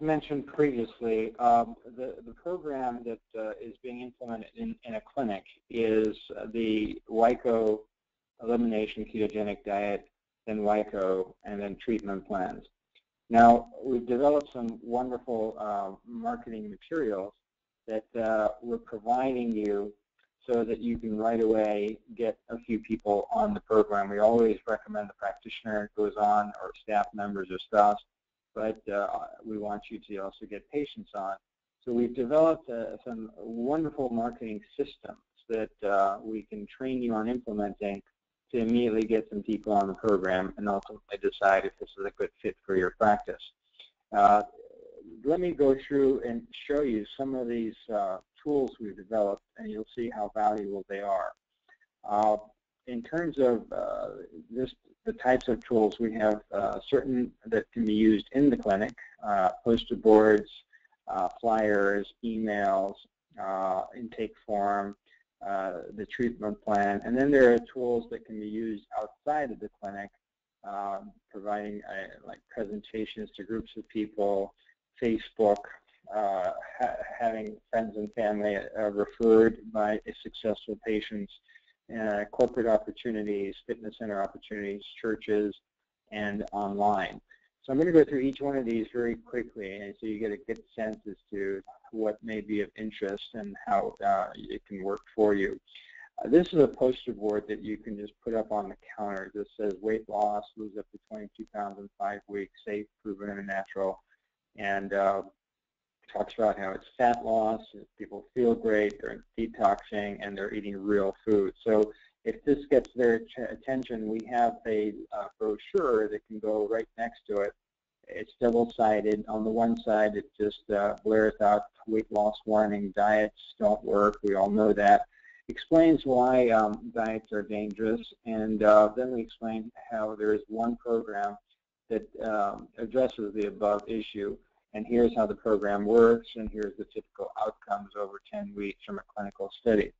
mentioned previously, um, the, the program that uh, is being implemented in, in a clinic is the WICO elimination ketogenic diet, then WICO, and then treatment plans. Now, we've developed some wonderful uh, marketing materials that uh, we're providing you so that you can right away get a few people on the program. We always recommend the practitioner goes on or staff members or spouse, but uh, we want you to also get patients on. So we've developed uh, some wonderful marketing systems that uh, we can train you on implementing to immediately get some people on the program and ultimately decide if this is a good fit for your practice. Uh, let me go through and show you some of these uh, tools we've developed, and you'll see how valuable they are. Uh, in terms of uh, the types of tools, we have uh, certain that can be used in the clinic, uh, poster boards, flyers, emails, intake form, uh, the treatment plan. And then there are tools that can be used outside of the clinic, um, providing uh, like presentations to groups of people, Facebook, uh, ha having friends and family uh, referred by successful patients, uh, corporate opportunities, fitness center opportunities, churches, and online. So I'm going to go through each one of these very quickly, and so you get a good sense as to what may be of interest and how uh, it can work for you. Uh, this is a poster board that you can just put up on the counter. This says weight loss, lose up to 22 pounds in five weeks, safe, proven, and natural. And uh, talks about how it's fat loss, people feel great, they're detoxing, and they're eating real food. So if this gets their attention, we have a uh, brochure that can go right next to it. It's double-sided. On the one side, it just uh, blares out weight loss warning, diets don't work. We all know that. Explains why um, diets are dangerous, and uh, then we explain how there is one program that um, addresses the above issue, and here's how the program works, and here's the typical outcomes over 10 weeks from a clinical study.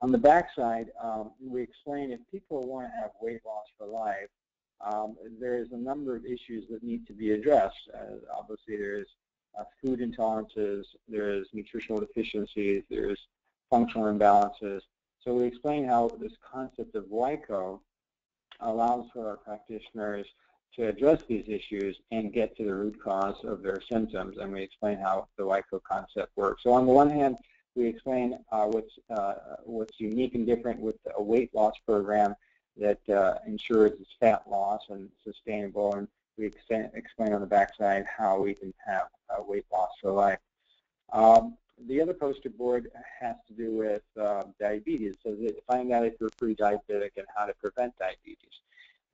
On the backside, um, we explain if people want to have weight loss for life, um, there is a number of issues that need to be addressed. Uh, obviously, there's uh, food intolerances, there's nutritional deficiencies, there's functional imbalances. So we explain how this concept of WICO allows for our practitioners to address these issues and get to the root cause of their symptoms, and we explain how the WICO concept works. So on the one hand, we explain uh, what's, uh, what's unique and different with a weight loss program that uh, ensures its fat loss and sustainable, and we explain on the backside how we can have weight loss for life. Um, the other poster board has to do with uh, diabetes. So find out if you're pre-diabetic and how to prevent diabetes.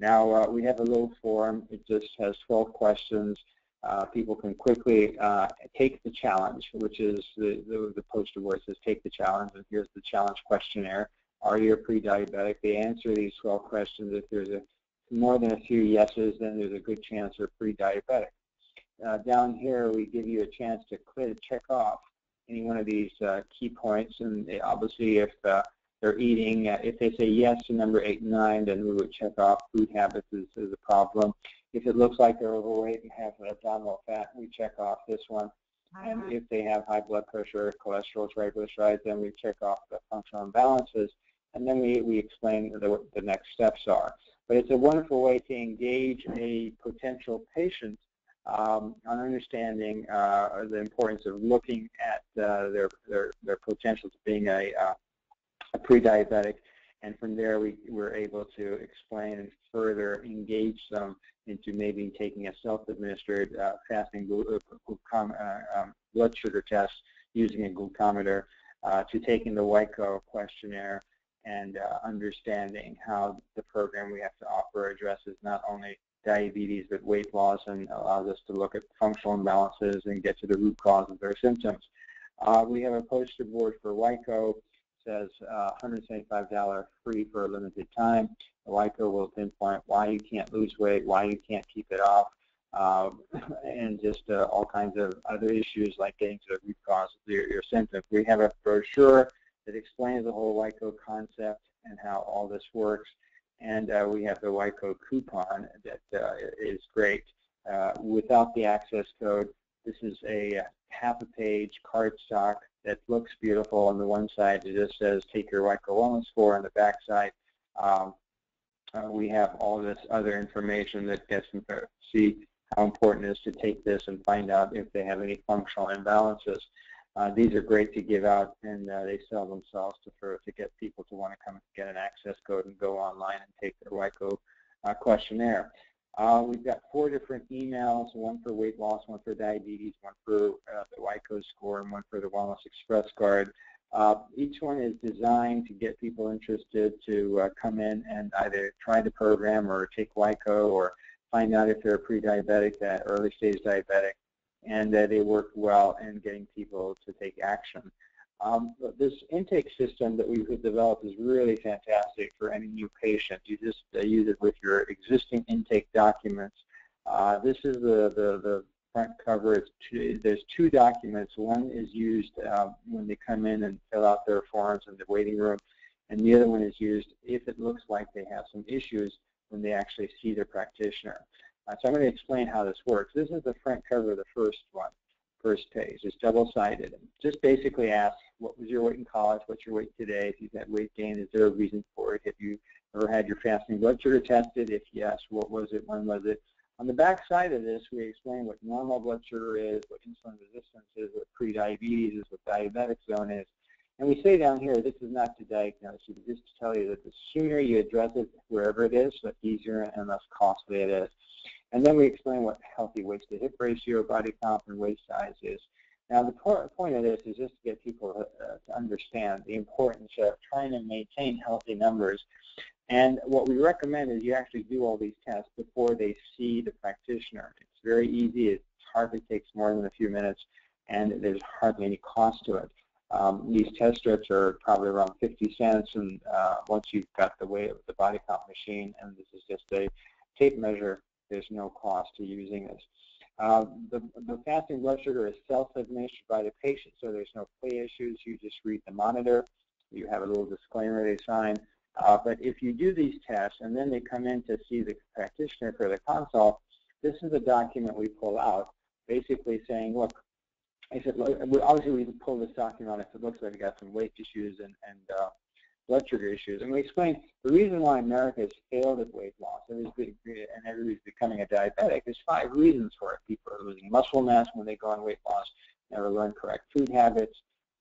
Now, uh, we have a little form. It just has 12 questions uh, people can quickly uh, take the challenge, which is the, the, the poster it says take the challenge, and here's the challenge questionnaire. Are you a pre-diabetic? They answer these 12 questions. If there's a, more than a few yeses, then there's a good chance they're pre-diabetic. Uh, down here, we give you a chance to click, check off any one of these uh, key points, and obviously if uh, they're eating, uh, if they say yes to number 8 and 9, then we would check off food habits is, is a problem. If it looks like they're overweight and have abdominal fat, we check off this one. And uh-huh. if they have high blood pressure, cholesterol, triglycerides, then we check off the functional imbalances. And then we, we explain what the next steps are. But it's a wonderful way to engage a potential patient um, on understanding uh, the importance of looking at uh, their, their, their potential to being a, uh, a pre-diabetic. And from there, we were able to explain and further engage them into maybe taking a self-administered uh, fasting uh, uh, um, blood sugar test using a glucometer, uh, to taking the WICO questionnaire and uh, understanding how the program we have to offer addresses not only diabetes but weight loss and allows us to look at functional imbalances and get to the root cause of their symptoms. Uh, we have a poster board for WICO says uh, $175 free for a limited time. The WICO will pinpoint why you can't lose weight, why you can't keep it off, um, and just uh, all kinds of other issues like getting to the root cause of your, your symptoms. We have a brochure that explains the whole WICO concept and how all this works. And uh, we have the WICO coupon that uh, is great. Uh, without the access code, This is a half a page cardstock that looks beautiful. On the one side, it just says take your Wyco Wellness score. On the back side, um, uh, we have all this other information that gets them to see how important it is to take this and find out if they have any functional imbalances. Uh, these are great to give out, and uh, they sell themselves to, for, to get people to want to come and get an access code and go online and take their Wyco uh, questionnaire. Uh, we've got four different emails, one for weight loss, one for diabetes, one for uh, the Wyco score, and one for the Wellness Express card. Uh, each one is designed to get people interested to uh, come in and either try the program or take Wyco or find out if they're pre-diabetic, that early stage diabetic, and that they work well in getting people to take action. Um, this intake system that we've developed is really fantastic for any new patient. You just uh, use it with your existing intake documents. Uh, this is the, the, the front cover. Two, there's two documents. One is used uh, when they come in and fill out their forms in the waiting room, and the other one is used if it looks like they have some issues when they actually see their practitioner. Uh, so I'm going to explain how this works. This is the front cover of the first one, first page. It's double-sided. Just basically asks, what was your weight in college? What's your weight today? If you've had weight gain, is there a reason for it? Have you ever had your fasting blood sugar tested? If yes, what was it? When was it? On the back side of this, we explain what normal blood sugar is, what insulin resistance is, what prediabetes is, what diabetic zone is. And we say down here, this is not to diagnose you, just to tell you that the sooner you address it wherever it is, the easier and less costly it is. And then we explain what healthy waist to hip ratio, body comp, and waist size is. Now, the point of this is just to get people uh, to understand the importance of trying to maintain healthy numbers and what we recommend is you actually do all these tests before they see the practitioner. It's very easy. It hardly takes more than a few minutes, and there's hardly any cost to it. Um, these test strips are probably around 50 cents, and uh, once you've got the weight of the body comp machine, and this is just a tape measure, there's no cost to using this. Uh, the, the, fasting blood sugar is self-administered by the patient, so there's no CLIA issues. You just read the monitor. You have a little disclaimer they sign. Uh, but if you do these tests and then they come in to see the practitioner for the consult, this is a document we pull out, basically saying, look, if it, obviously we pull this document out if it looks like we got some weight issues and, and uh, blood sugar issues. And we explain the reason why America has failed at weight loss and everybody's becoming a diabetic. There's five reasons for it. People are losing muscle mass when they go on weight loss, never learn correct food habits,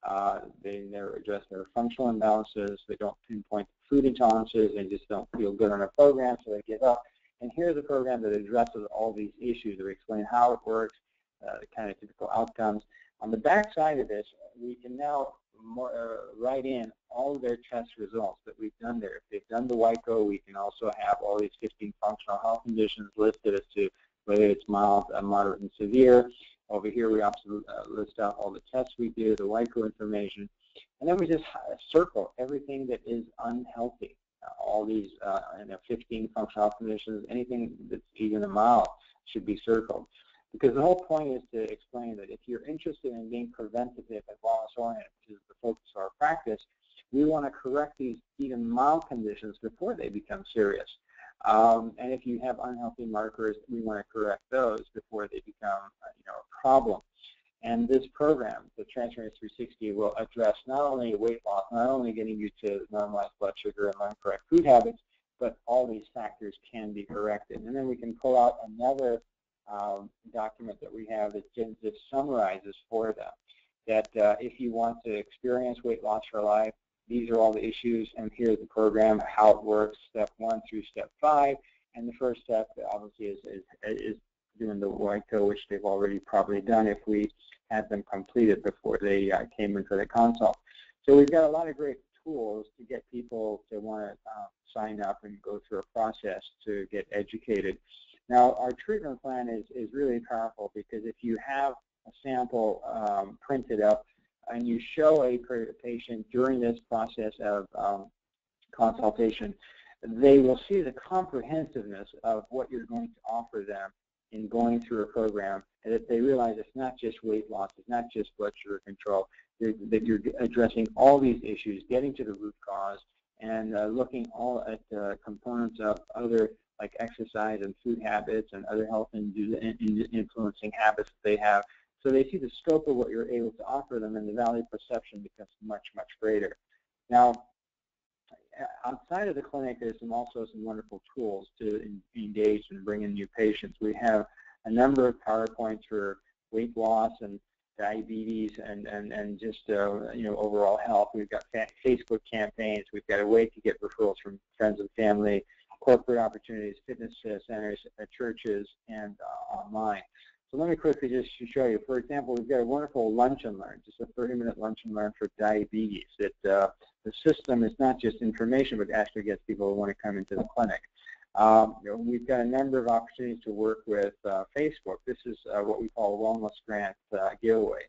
uh, they never address their functional imbalances. They don't pinpoint food intolerances. They just don't feel good on a program, so they give up. And here's a program that addresses all these issues. We explain how it works, uh, the kind of typical outcomes. On the back side of this, we can now more, uh, write in all their test results that we've done there. If they've done the Wyco, we can also have all these 15 functional health conditions listed as to whether it's mild, uh, moderate, and severe. Over here, we also uh, list out all the tests we do, the Wyco information, and then we just circle everything that is unhealthy. Uh, all these uh, you know, 15 functional health conditions, anything that's even a mile should be circled. Because the whole point is to explain that if you're interested in being preventative and wellness-oriented, which is the focus of our practice, we want to correct these even mild conditions before they become serious. Um, and if you have unhealthy markers, we want to correct those before they become uh, you know, a problem. And this program, the Transformation 360, will address not only weight loss, not only getting you to normalize blood sugar and learn correct food habits, but all these factors can be corrected. And then we can pull out another um, document that we have that just summarizes for them that uh, if you want to experience weight loss for life, these are all the issues, and here's the program, how it works, step one through step five. And the first step, obviously, is, is, is doing the Wyco, which they've already probably done if we had them completed before they uh, came in for the consult. So we've got a lot of great tools to get people to want to uh, sign up and go through a process to get educated. Now, our treatment plan is, is really powerful because if you have a sample um, printed up and you show a patient during this process of um, consultation, they will see the comprehensiveness of what you're going to offer them in going through a program, and that they realize it's not just weight loss, it's not just blood sugar control, that you're addressing all these issues, getting to the root cause, and uh, looking all at uh, components of other like exercise and food habits and other health and influencing habits that they have So they see the scope of what you're able to offer them, and the value perception becomes much, much greater. Now, outside of the clinic, there's some also some wonderful tools to engage and bring in new patients. We have a number of PowerPoints for weight loss and diabetes and, and, and just uh, you know overall health. We've got Facebook campaigns. We've got a way to get referrals from friends and family, corporate opportunities, fitness centers, uh, churches, and uh, online. So let me quickly just show you. For example, we've got a wonderful lunch and learn, just a 30-minute lunch and learn for diabetes. That uh, the system is not just information, but actually gets people who want to come into the clinic. Um, we've got a number of opportunities to work with uh, Facebook. This is uh, what we call a wellness grant uh, giveaway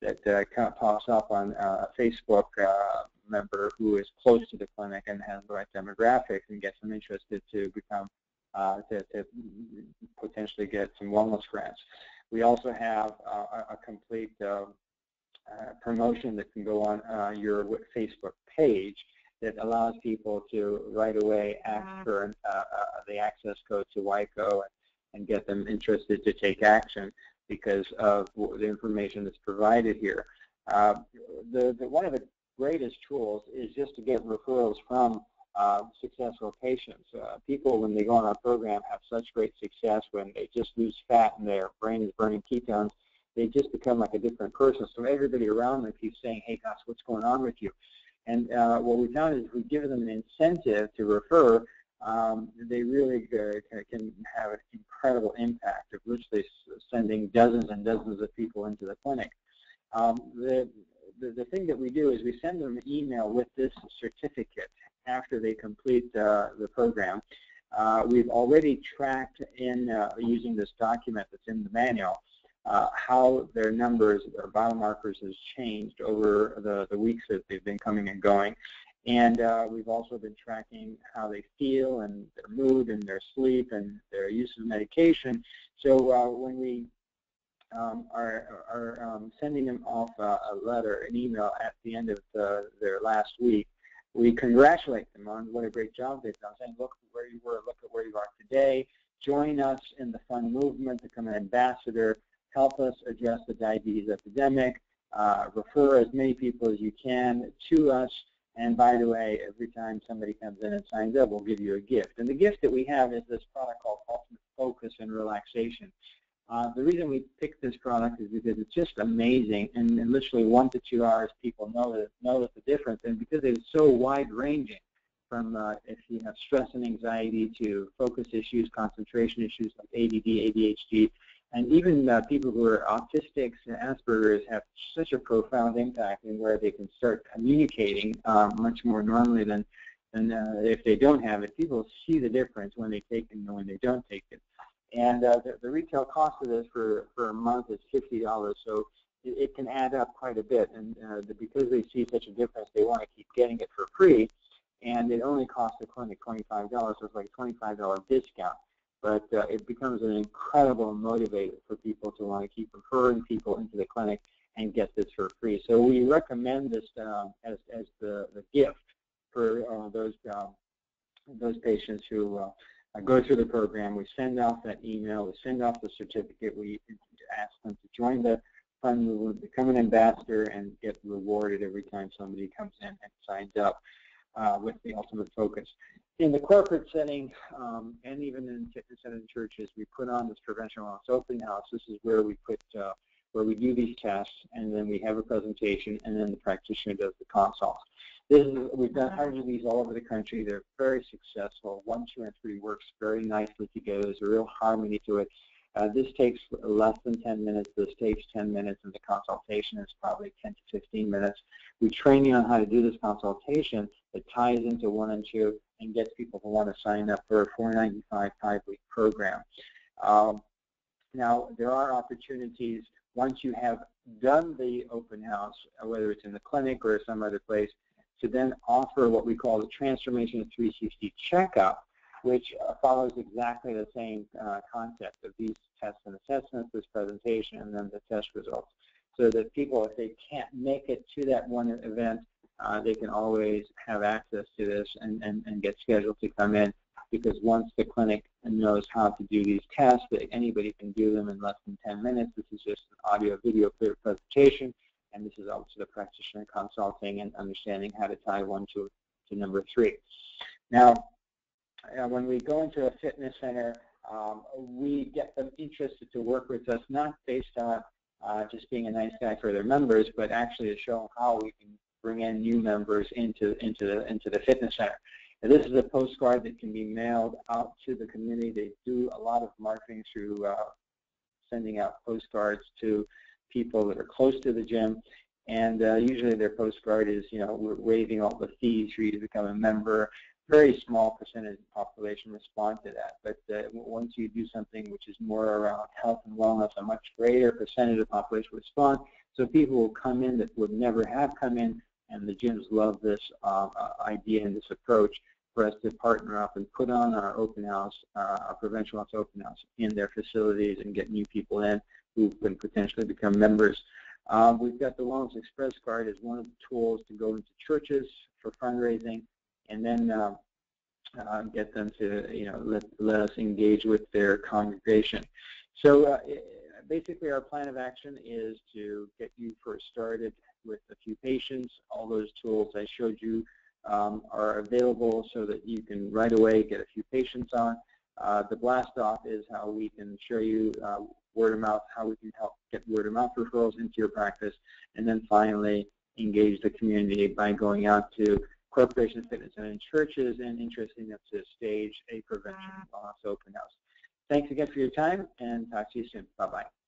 that uh, kind of pops up on uh, a Facebook uh, member who is close to the clinic and has the right demographics and gets them interested to become to, to, potentially get some wellness grants. We also have a, a complete promotion that can go on your Facebook page that allows people to right away ask for uh, uh, the access code to WICO and, get them interested to take action because of the information that's provided here. Uh, the, the, one of the greatest tools is just to get referrals from uh, successful patients. Uh, people, when they go on our program, have such great success when they just lose fat and their brain is burning ketones. They just become like a different person. So everybody around them keeps saying, hey, gosh, what's going on with you? And uh, what we found is if we give them an incentive to refer, um, they really uh, can have an incredible impact of literally sending dozens and dozens of people into the clinic. Um, the, the, the, thing that we do is we send them an email with this certificate after they complete uh, the program. Uh, we've already tracked in uh, using this document that's in the manual uh, how their numbers, their biomarkers has changed over the, the weeks that they've been coming and going. And uh, we've also been tracking how they feel and their mood and their sleep and their use of medication. So uh, when we um, are, are um, sending them off a letter, an email at the end of the, their last week, we congratulate them on what a great job they've done, saying, look where you were, look at where you are today, join us in the fun movement, become an ambassador, help us address the diabetes epidemic, uh, refer as many people as you can to us, and by the way, every time somebody comes in and signs up, we'll give you a gift. And the gift that we have is this product called Ultimate Focus and Relaxation. Uh, the reason we picked this product is because it's just amazing, and in literally one to two hours, people know notice the difference. And because it's so wide-ranging, from uh, if you have stress and anxiety to focus issues, concentration issues like ADD, ADHD, and even uh, people who are autistics and Asperger's have such a profound impact in where they can start communicating uh, much more normally than, than uh, if they don't have it. People see the difference when they take it and when they don't take it. And uh, the, the, retail cost of this for, for a month is $50, so it, it can add up quite a bit. And uh, the, because they see such a difference, they want to keep getting it for free. And it only costs the clinic $25, so it's like a $25 discount but uh, it becomes an incredible motivator for people to want to keep referring people into the clinic and get this for free. So we recommend this uh, as, as the, the gift for uh, those uh, those patients who uh, go through the program. We send off that email, we send off the certificate, we ask them to join the fund become an ambassador, and get rewarded every time somebody comes in and signs up uh, with the ultimate focus in the corporate setting, um, and even in fitness and in churches, we put on this prevention wellness open house. This is where we put uh, where we do these tests, and then we have a presentation, and then the practitioner does the consult. This is, we've done hundreds of these all over the country. They're very successful. One, two, and three works very nicely together. There's a real harmony to it. Uh, this takes less than 10 minutes. This takes 10 minutes, and the consultation is probably 10 to 15 minutes. We train you on how to do this consultation that ties into one and two and gets people to want to sign up for a 495 five-week program. Um, now, there are opportunities once you have done the open house, whether it's in the clinic or some other place, to then offer what we call the Transformation 360 Checkup, which uh, follows exactly the same uh, concept of these tests and assessments, this presentation, and then the test results. So that people, if they can't make it to that one event, uh, they can always have access to this and, and, and get scheduled to come in because once the clinic knows how to do these tests, anybody can do them in less than 10 minutes. This is just an audio video presentation, and this is also the practitioner consulting and understanding how to tie one to, to number three. Now, uh, when we go into a fitness center, um, we get them interested to work with us, not based on uh, just being a nice guy for their members, but actually to show how we can bring in new members into into the into the fitness center. And this is a postcard that can be mailed out to the community. They do a lot of marketing through uh, sending out postcards to people that are close to the gym. And uh, usually their postcard is, you know, we're waiving all the fees for you to become a member very small percentage of the population respond to that. But uh, once you do something which is more around health and wellness, a much greater percentage of the population respond. So people will come in that would never have come in, and the gyms love this uh, idea and this approach for us to partner up and put on our open house, uh, our prevention wellness open house in their facilities and get new people in who can potentially become members. Um, we've got the Wellness Express card as one of the tools to go into churches for fundraising and then uh, uh, get them to, you know, let, let us engage with their congregation. So uh, basically our plan of action is to get you first started with a few patients. All those tools I showed you um, are available so that you can right away get a few patients on. Uh, the blast off is how we can show you uh, word of mouth, how we can help get word of mouth referrals into your practice, and then finally engage the community by going out to corporation fitness and churches and interesting enough to stage a prevention loss open house. Thanks again for your time and talk to you soon. Bye-bye.